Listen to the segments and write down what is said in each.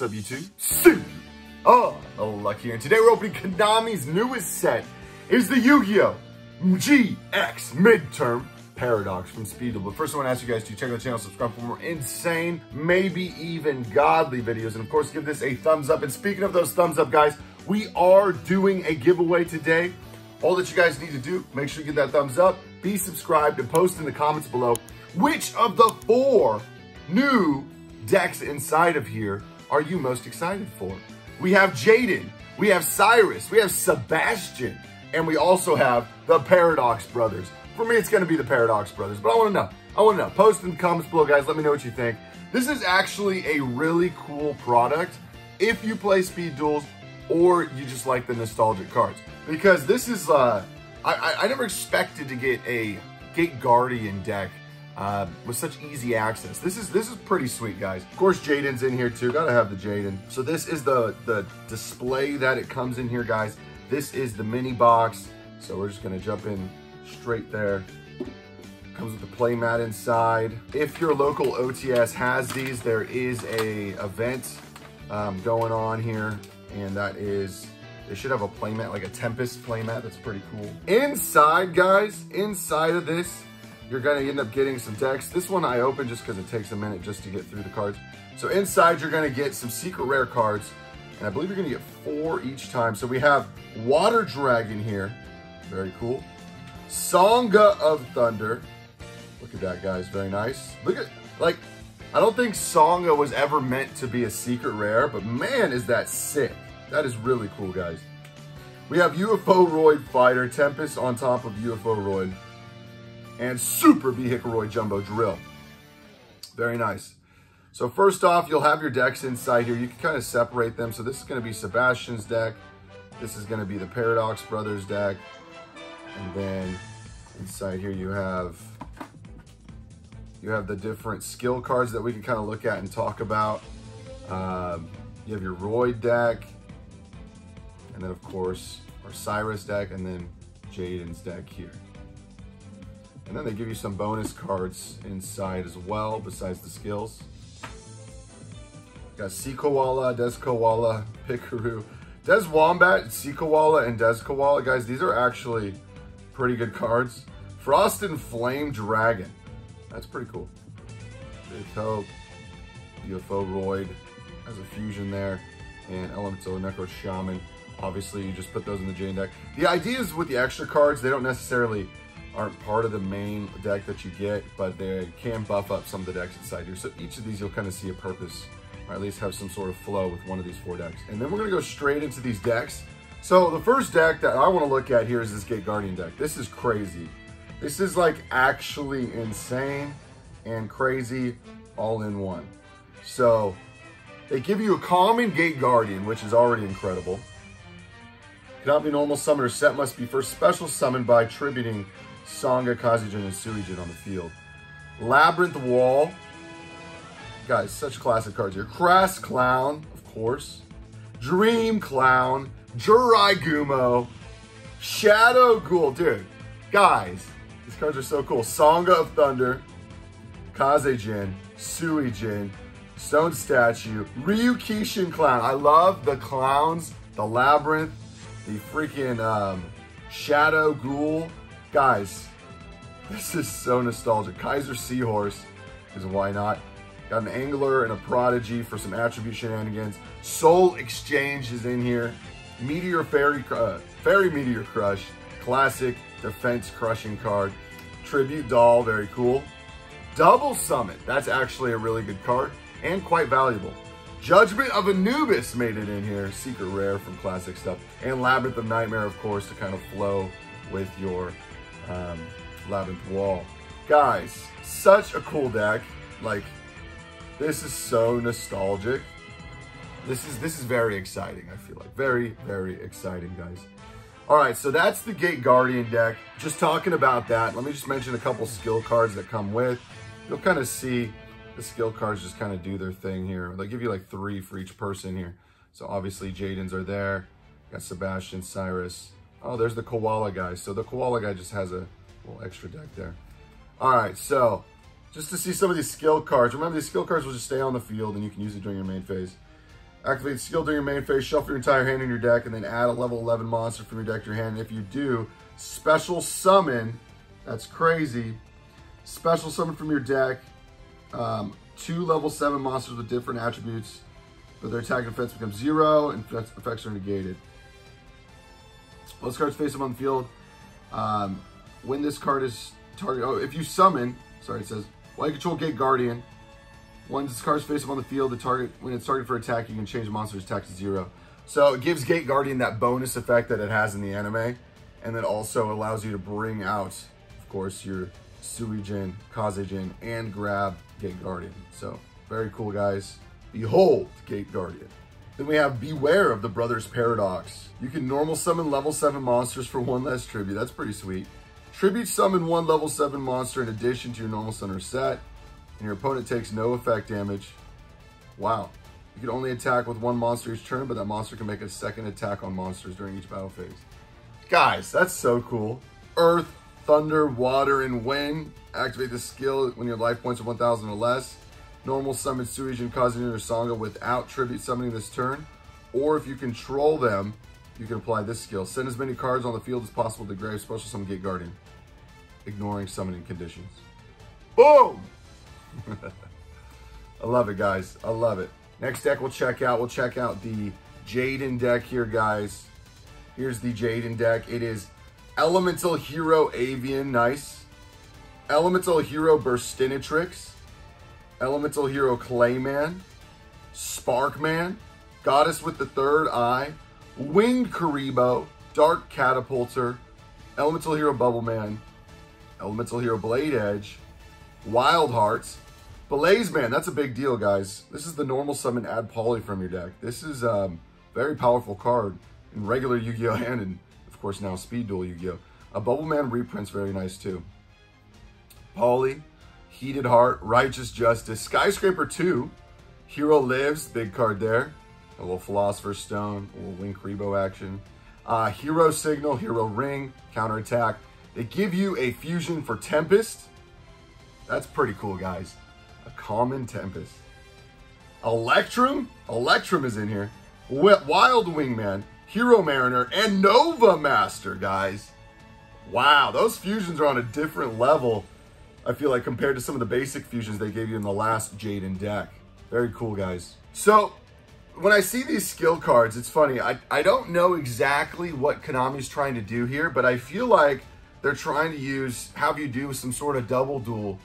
Up, YouTube? Sue! Oh, oh Luck here. And today we're opening Konami's newest set. Is the Yu-Gi-Oh! GX Midterm Paradox from Speed Duel. But first I want to ask you guys to check out the channel, subscribe for more insane, maybe even godly videos. And of course, give this a thumbs up. And speaking of those thumbs up, guys, we are doing a giveaway today. All that you guys need to do, make sure you get that thumbs up, be subscribed, and post in the comments below which of the four new decks inside of here are you most excited for? We have Jaden, we have Cyrus, we have Sebastian, and we also have the Paradox Brothers. For me, it's gonna be the Paradox Brothers, but I wanna know. I wanna know. Post in the comments below, guys. Let me know what you think. This is actually a really cool product if you play Speed Duels or you just like the nostalgic cards. Because this is, uh, I, I never expected to get a Gate Guardian deck uh, with such easy access. This is this is pretty sweet, guys. Of course, Jaden's in here too. Gotta have the Jaden. So this is the, the display that it comes in here, guys. This is the mini box. So we're just gonna jump in straight there. Comes with the playmat inside. If your local OTS has these, there is a event um, going on here, and that is they should have a playmat, like a Tempest playmat. That's pretty cool. Inside, guys, inside of this, you're gonna end up getting some decks. This one I opened just because it takes a minute just to get through the cards. So inside you're gonna get some secret rare cards, and I believe you're gonna get four each time. So we have Water Dragon here, very cool. Sanga of Thunder, look at that guys, very nice. Look at, like, I don't think Sanga was ever meant to be a secret rare, but man is that sick. That is really cool guys. We have UFO Roid Fighter, Tempest on top of UFO Roid and Super Vehicoroid Jumbo Drill. Very nice. So first off, you'll have your decks inside here. You can kind of separate them. So this is going to be Sebastian's deck. This is going to be the Paradox Brothers deck. And then inside here you have you have the different skill cards that we can kind of look at and talk about. Um, you have your Roid deck. And then of course our Cyrus deck and then Jaden's deck here. And then they give you some bonus cards inside as well, besides the skills. Got Sea Koala, Des Koala, Pikaru. Des Wombat, Sea Koala, and Des Koala. Guys, these are actually pretty good cards. Frost and Flame Dragon. That's pretty cool. Big Hope, UFO Roid has a fusion there, and Elemental Necro Shaman. Obviously, you just put those in the Jane deck. The idea is with the extra cards, they don't necessarily aren't part of the main deck that you get, but they can buff up some of the decks inside here. So each of these you'll kind of see a purpose, or at least have some sort of flow with one of these four decks. And then we're gonna go straight into these decks. So the first deck that I wanna look at here is this Gate Guardian deck. This is crazy. This is like actually insane and crazy all in one. So they give you a common Gate Guardian, which is already incredible. Cannot be normal summoner set must be first special summoned by tributing Sanga, Kazejin, and Suijin on the field. Labyrinth Wall. Guys, such classic cards here. Crass Clown, of course. Dream Clown. Jurai Gumo. Shadow Ghoul. Dude, guys, these cards are so cool. Sanga of Thunder. Kazejin. Suijin. Stone Statue. Ryukishin Clown. I love the clowns, the Labyrinth, the freaking um, Shadow Ghoul. Guys, this is so nostalgic. Kaiser Seahorse, because why not? Got an Angler and a Prodigy for some attribute shenanigans. Soul Exchange is in here. Meteor Fairy, uh, Fairy Meteor Crush. Classic defense crushing card. Tribute Doll, very cool. Double Summon, that's actually a really good card and quite valuable. Judgment of Anubis made it in here. Secret rare from classic stuff. And Labyrinth of Nightmare, of course, to kind of flow with your um, Labyrinth Wall. Guys, such a cool deck. Like, this is so nostalgic. This is this is very exciting, I feel like. Very, very exciting, guys. All right, so that's the Gate Guardian deck. Just talking about that, let me just mention a couple skill cards that come with. You'll kind of see the skill cards just kind of do their thing here. They give you like three for each person here. So obviously Jaden's are there. Got Sebastian, Cyrus, Oh, there's the koala guy. So the koala guy just has a little extra deck there. All right, so just to see some of these skill cards. Remember, these skill cards will just stay on the field and you can use it during your main phase. Activate skill during your main phase, shuffle your entire hand in your deck, and then add a level 11 monster from your deck to your hand. And if you do, special summon, that's crazy, special summon from your deck, um, two level 7 monsters with different attributes, but their attack and defense becomes zero, and effects are negated. Those cards face them on the field. Um, when this card is target, oh, if you summon, sorry, it says, while you control Gate Guardian, once this card's face up on the field, the target when it's targeted for attack, you can change the monster's attack to zero. So it gives Gate Guardian that bonus effect that it has in the anime, and then also allows you to bring out, of course, your Suijin, Kazejin, and grab Gate Guardian. So very cool, guys. Behold Gate Guardian. Then we have Beware of the Brothers Paradox. You can normal summon level 7 monsters for one less tribute. That's pretty sweet. Tribute summon one level 7 monster in addition to your normal summoner set and your opponent takes no effect damage. Wow. You can only attack with one monster each turn, but that monster can make a second attack on monsters during each battle phase. Guys, that's so cool. Earth, Thunder, Water, and Wind. Activate the skill when your life points are 1,000 or less. Normal summon Suijin, Kazejin, or Sanga without tribute summoning this turn. Or if you control them, you can apply this skill. Send as many cards on the field as possible to grave special summon Gate Guardian, ignoring summoning conditions. Boom! I love it, guys. I love it. Next deck we'll check out, we'll check out the Jaden deck here, guys. Here's the Jaden deck. It is Elemental Hero Avian, nice. Elemental Hero Burstinatrix. Elemental Hero Clayman. Sparkman. Goddess with the Third Eye. Winged Kuriboh. Dark Catapulter. Elemental Hero Bubbleman. Elemental Hero Blade Edge. Wild Hearts. Blaze Man, that's a big deal, guys. This is the normal summon add Poly from your deck. This is a um, very powerful card in regular Yu-Gi-Oh! and of course, now Speed Duel Yu-Gi-Oh! A Bubbleman reprint's very nice, too. Poly, Heated Heart, Righteous Justice, Skyscraper 2, Hero Lives, big card there. A little Philosopher's Stone, a little Wing Kuriboh action. Uh, Hero Signal, Hero Ring, Counterattack. They give you a fusion for Tempest, that's pretty cool, guys. A Common Tempest. Electrum? Electrum is in here. Wild Wingman, Hero Mariner, and Nova Master, guys. Wow, those fusions are on a different level, I feel like, compared to some of the basic fusions they gave you in the last Jaden deck. Very cool, guys. So, when I see these skill cards, it's funny. I, I don't know exactly what Konami's trying to do here, but I feel like they're trying to use, have you do some sort of double duel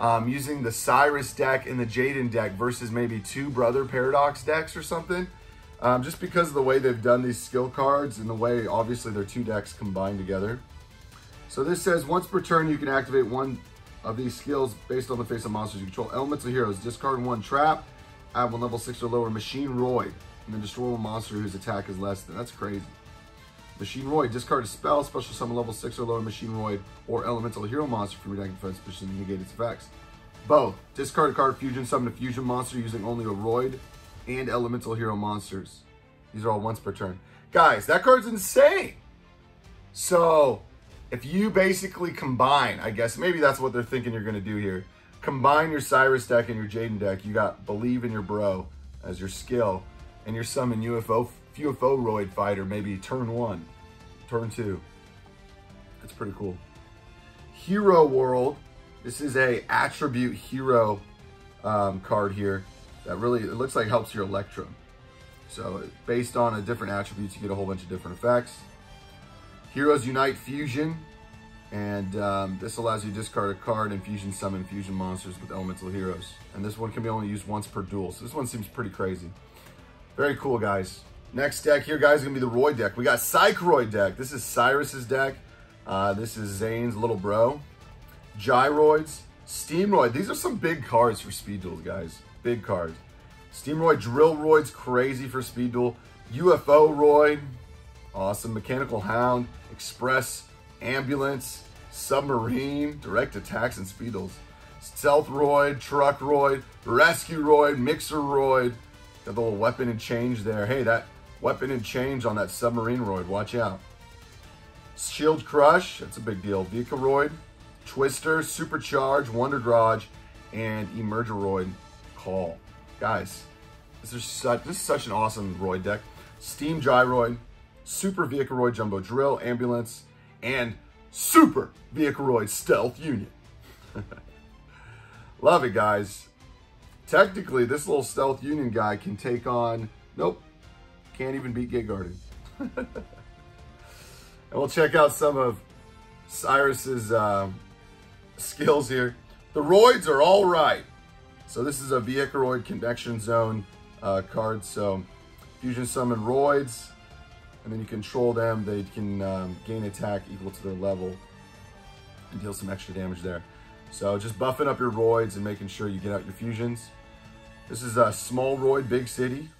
um, using the Cyrus deck and the Jaden deck versus maybe two Brother Paradox decks or something. Um, just because of the way they've done these skill cards and the way, obviously, their two decks combined together. So this says, once per turn, you can activate one of these skills based on the face of monsters you control. Elements of heroes, discard one trap, add one level 6 or lower Machine Roid, and then destroy one monster whose attack is less than. That's crazy. Machine Roid, discard a spell, special summon level 6 or lower Machine Roid, or Elemental Hero monster from your deck defense position to negate its effects. Both. Discard a card fusion, summon a fusion monster using only a Roid and Elemental Hero monsters. These are all once per turn. Guys, that card's insane. So, if you basically combine, I guess maybe that's what they're thinking you're going to do here. Combine your Cyrus deck and your Jaden deck. You got Believe in Your Bro as your skill, and your summon UFO UFO Roid fighter, maybe turn one, turn two. That's pretty cool. Hero World. This is a attribute hero um, card here that really, it looks like helps your Electrum. So based on a different attributes, you get a whole bunch of different effects. Heroes Unite Fusion. And um, this allows you to discard a card and fusion summon fusion monsters with elemental heroes. And this one can be only used once per duel. So this one seems pretty crazy. Very cool, guys. Next deck here, guys, is going to be the Roy deck. We got Psychroid deck. This is Cyrus's deck. Uh, this is Zane's little bro. Gyroids, Steamroid. These are some big cards for Speed Duels, guys. Big cards. Steamroid, Drillroid's crazy for Speed Duel. UFO Roid, awesome. Mechanical Hound, Express, Ambulance, Submarine, Direct Attacks, and Speed Duels. Stealth Roid, Truck Roid, Rescue Roid, Mixer Roid. Got the little weapon and change there. Hey, that Weapon and change on that submarine roid. Watch out. Shield Crush. That's a big deal. Vikoroid. Twister. Supercharge. Wonder Garage. And Emergeroid Call. Guys, This is such, this is such an awesome Roid deck. Steam Gyroid, Super Vehicoroid Jumbo Drill, Ambulance, and Super Vehicoroid Stealth Union. Love it, guys. Technically, this little Stealth Union guy can take on... Nope. Can't even beat Guardian. and we'll check out some of Cyrus's uh, skills here. The roids are all right. So this is a Vehicoroid Connection Zone uh, card. So Fusion Summon Roids, and then you control them. They can um, gain attack equal to their level and deal some extra damage there. So just buffing up your Roids and making sure you get out your fusions. This is a small Roid, big city.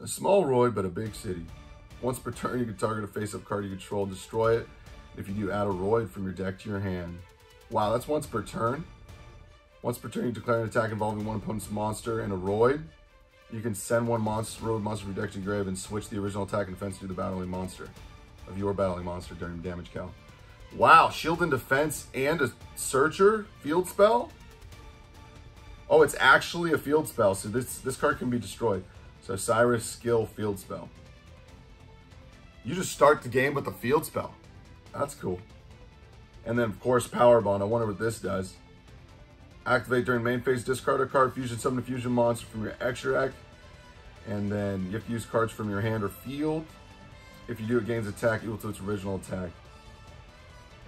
A small Roid, but a big city. Once per turn, you can target a face-up card you control, destroy it. If you do, add a Roid from your deck to your hand. Wow, that's once per turn. Once per turn, you declare an attack involving one opponent's monster and a Roid. You can send one monster, Roid monster from deck to grave and switch the original attack and defense to the battling monster of your battling monster during damage count. Wow, shield and defense and a searcher field spell? Oh, it's actually a field spell, so this, this card can be destroyed. So Cyrus skill field spell. You just start the game with a field spell. That's cool. And then, of course, Power Bond. I wonder what this does. Activate during main phase, discard a card, fusion summon a fusion monster from your extra deck. And then you have to use cards from your hand or field. If you do, it gains attack equal to its original attack.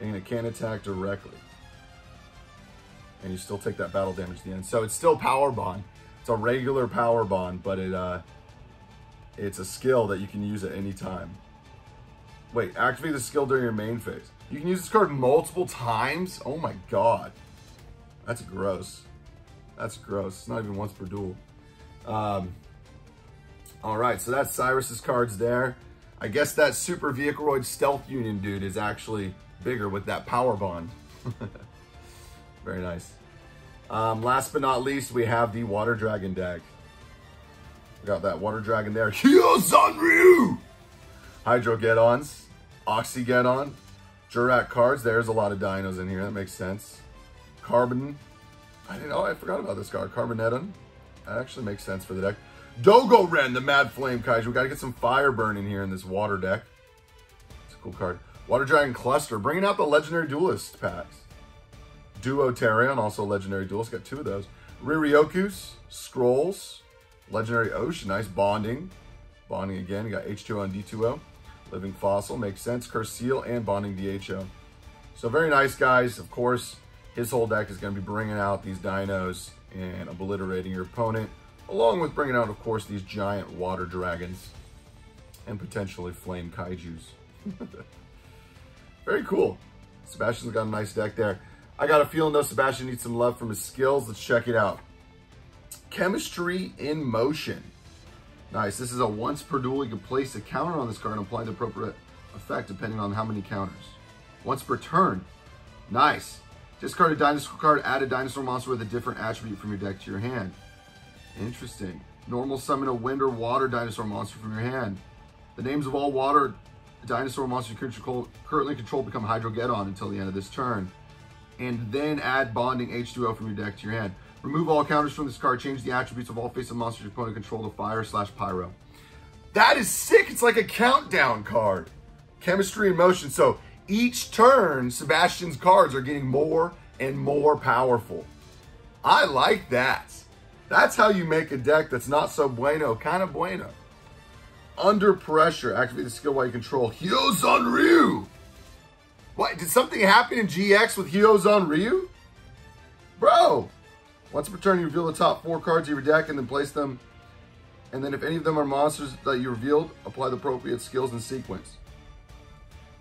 And it can attack directly. And you still take that battle damage at the end. So it's still Power Bond. It's a regular Power Bond, but it uh, it's a skill that you can use at any time. Wait, activate the skill during your main phase. You can use this card multiple times? Oh my god. That's gross. That's gross. It's not even once per duel. Um, all right, so that's Cyrus's cards there. I guess that Super Vehicoroid Stealth Union dude is actually bigger with that power bond. Very nice. Um, last but not least, we have the Water Dragon deck. We got that Water Dragon there. Hyozanryu! Hydrogeddons, Oxy Get-On, Jurak cards. There's a lot of dinos in here. That makes sense. Carbon. I didn't know. I forgot about this card. Carboneddon. That actually makes sense for the deck. Dogoran, the Mad Flame Kaiju. We got to get some fire burning here in this water deck. It's a cool card. Water Dragon Cluster. Bringing out the Legendary Duelist packs. Duo Tarion, also Legendary Duelist. Got two of those. Ririokus. Scrolls. Legendary Ocean. Nice bonding. Bonding again. You got H2O and D2O. Living Fossil. Makes sense. Curse Seal and Bonding DHO. So very nice, guys. Of course, his whole deck is going to be bringing out these dinos and obliterating your opponent, along with bringing out, of course, these giant water dragons and potentially flame kaijus. Very cool. Sebastian's got a nice deck there. I got a feeling, though, Sebastian needs some love from his skills. Let's check it out. Chemistry in Motion. Nice. This is a once per duel. You can place a counter on this card and apply the appropriate effect depending on how many counters. Once per turn. Nice. Discard a dinosaur card, add a dinosaur monster with a different attribute from your deck to your hand. Interesting. Normal summon a wind or water dinosaur monster from your hand. The names of all water dinosaur monsters you control, currently controlled become Hydrogeddon until the end of this turn. And then add Bonding H2O from your deck to your hand. Remove all counters from this card. Change the attributes of all face-up monsters your opponent control to fire slash pyro. That is sick. It's like a countdown card. Chemistry in motion. So each turn, Sebastian's cards are getting more and more powerful. I like that. That's how you make a deck that's not so bueno, kind of bueno. Under pressure, activate the skill while you control Hyozanryu. What, did something happen in GX with Hyozanryu? Bro, once per turn, you reveal the top four cards of your deck and then place them. And then if any of them are monsters that you revealed, apply the appropriate skills in sequence.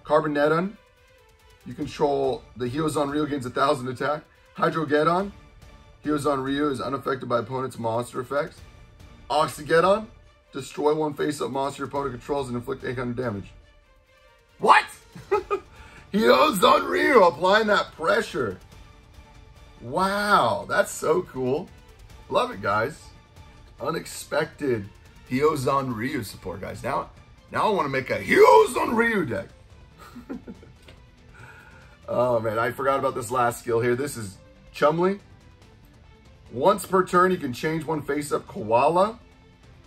Carboneddon, you control the Hyozanryu gains a 1,000 attack. Hydrogeddon, Hyozanryu is unaffected by opponent's monster effects. Oxygeddon, destroy one face-up monster your opponent controls and inflict 800 damage. What? Hyozanryu applying that pressure. Wow, that's so cool. Love it, guys. Unexpected Hyozanryu support, guys. Now, now I want to make a Hyozanryu deck. oh, man, I forgot about this last skill here. This is Chumley. Once per turn, you can change one face-up koala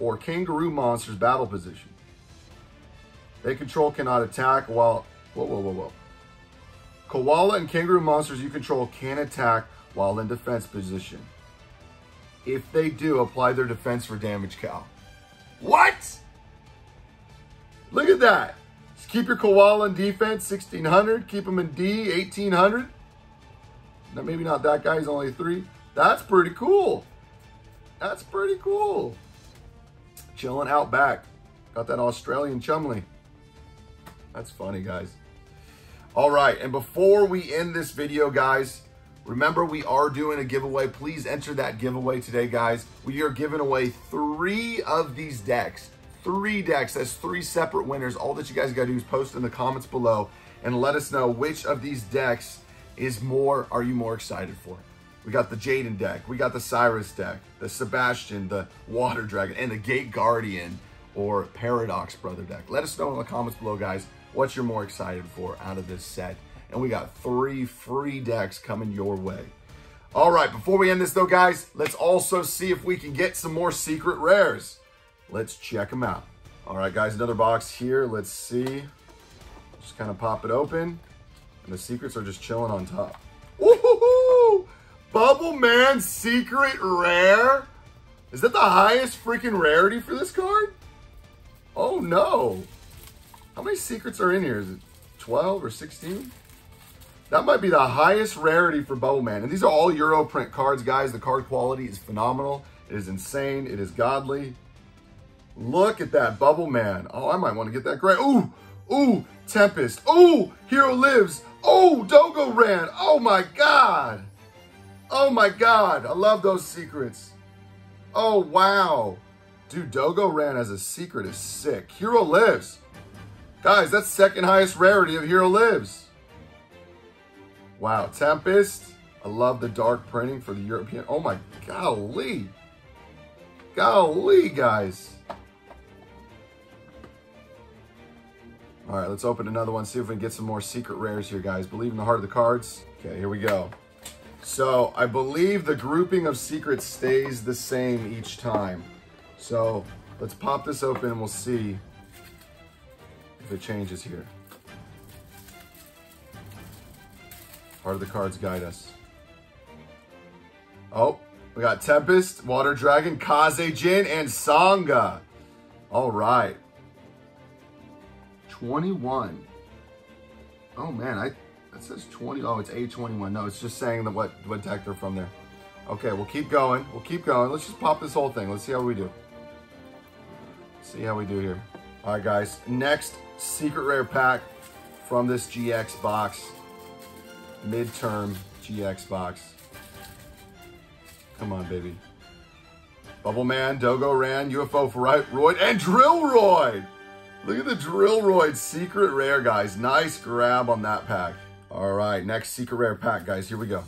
or kangaroo monster's battle position. They control cannot attack while... Whoa, whoa, whoa, whoa. Koala and kangaroo monsters you control can attack while in defense position. If they do, apply their defense for damage cal. What? Look at that. Keep your koala in defense, 1600. Keep him in D, 1800. Now, maybe not that guy, he's only three. That's pretty cool. That's pretty cool. Chilling out back. Got that Australian chumley. That's funny, guys. All right, and before we end this video, guys, remember we are doing a giveaway. Please enter that giveaway today, guys. We are giving away three of these decks. Three decks. That's three separate winners. All that you guys got to do is post in the comments below and let us know which of these decks is more, are you more excited for? We got the Jaden deck, we got the Cyrus deck, the Sebastian, the Water Dragon, and the Gate Guardian or Paradox Brother deck. Let us know in the comments below, guys, what you're more excited for out of this set. And we got three free decks coming your way. All right, before we end this though, guys, let's also see if we can get some more secret rares. Let's check them out. All right, guys, another box here. Let's see. Just kind of pop it open. And the secrets are just chilling on top. Woohoo! Bubble Man Secret Rare? Is that the highest freaking rarity for this card? Oh no. How many secrets are in here? Is it 12 or 16? That might be the highest rarity for Bubble Man. And these are all Euro print cards, guys. The card quality is phenomenal. It is insane. It is godly. Look at that Bubble Man. Oh, I might want to get that gray. Ooh, ooh, Tempest. Ooh, Hero Lives. Oh, Dogoran. Oh my God. Oh my God. I love those secrets. Oh, wow. Dude, Dogoran as a secret is sick. Hero Lives. Guys, that's second highest rarity of Hero Lives. Wow, Tempest. I love the dark printing for the European. Oh my golly. Golly, guys. All right, let's open another one, see if we can get some more secret rares here, guys. Believe in the heart of the cards. Okay, here we go. So I believe the grouping of secrets stays the same each time. So let's pop this open and we'll see if it changes here. Heart of the cards guide us. Oh, we got Tempest, Water Dragon, Kaze Jin, and Sanga. All right. 21. Oh man, I that says 20. Oh, it's A21. No, it's just saying that what, what deck they're from there. Okay, we'll keep going. We'll keep going. Let's just pop this whole thing. Let's see how we do. see how we do here. All right, guys. Next secret rare pack from this GX box. Midterm GX box. Come on, baby. Bubble Man, Dogoran, UFO for right, Royd, and Drillroid! Look at the Drillroid secret rare, guys. Nice grab on that pack. All right, next secret rare pack, guys. Here we go.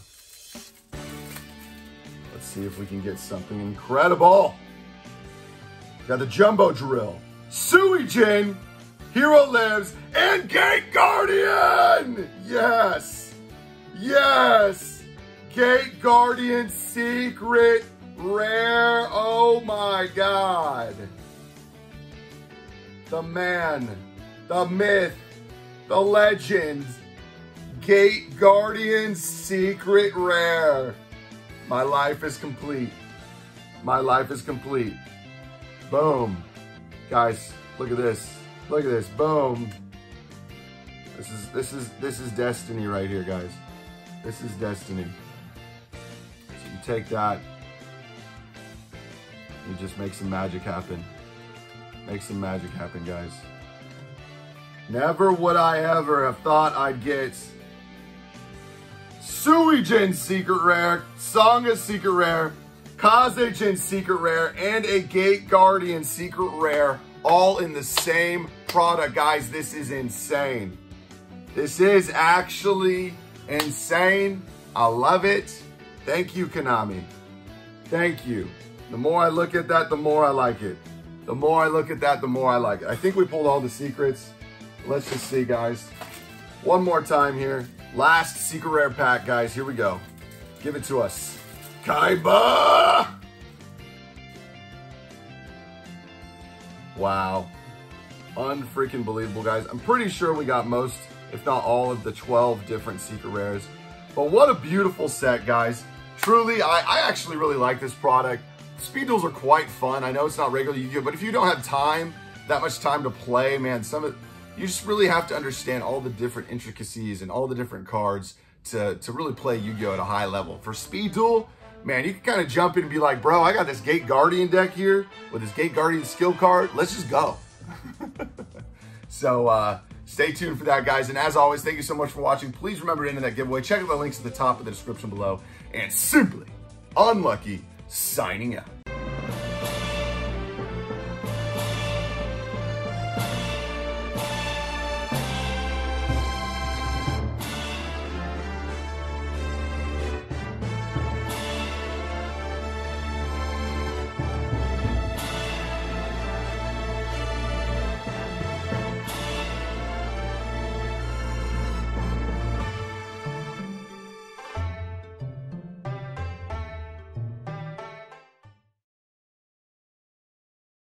Let's see if we can get something incredible. Got the Jumbo Drill, Suijin, Hero Lives, and Gate Guardian! Yes! Yes! Gate Guardian Secret Rare. Oh my God the man, the myth, the legend, Gate Guardian Secret Rare. My life is complete. My life is complete. Boom. Guys, look at this. Look at this. Boom. This is this is this is destiny right here, guys. This is destiny. So you take that, you just make some magic happen. Make some magic happen, guys. Never would I ever have thought I'd get Suijin Secret Rare, Sanga Secret Rare, Kazejin Secret Rare, and a Gate Guardian Secret Rare all in the same product. Guys, this is insane. This is actually insane. I love it. Thank you, Konami. Thank you. The more I look at that, the more I like it. The more I look at that, the more I like it. I think we pulled all the secrets. Let's just see, guys. One more time here. Last secret rare pack, guys. Here we go. Give it to us. Kaiba! Wow. Unfreaking believable, guys. I'm pretty sure we got most, if not all of the 12 different secret rares. But what a beautiful set, guys. Truly, I, I actually really like this product. Speed duels are quite fun. I know it's not regular Yu-Gi-Oh, but if you don't have time, that much time to play, man, some of you just really have to understand all the different intricacies and all the different cards to, to really play Yu-Gi-Oh at a high level. For Speed Duel, man, you can kind of jump in and be like, bro, I got this Gate Guardian deck here with this Gate Guardian skill card. Let's just go. so uh, stay tuned for that, guys. And as always, thank you so much for watching. Please remember to enter that giveaway. Check out the links at the top of the description below. And simply unlucky signing out.